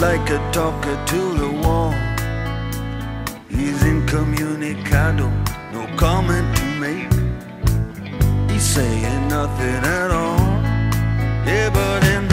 like a talker to the wall. He's incommunicado, no comment to make. He's saying nothing at all. Yeah, but in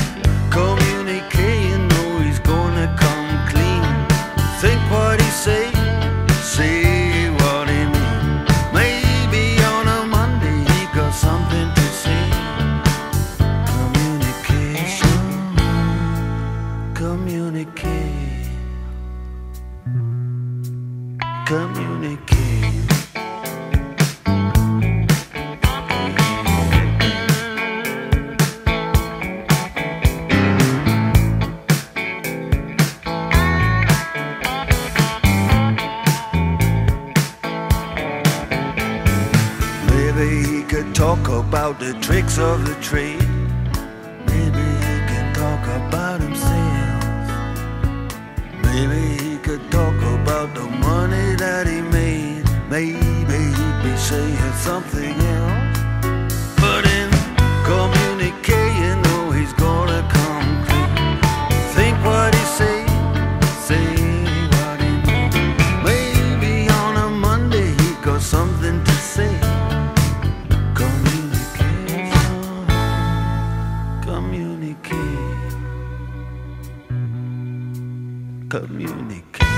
talk about the tricks of the trade. Maybe he can talk about himself. Maybe he could talk about the money that he made. Maybe he'd be saying something communicate.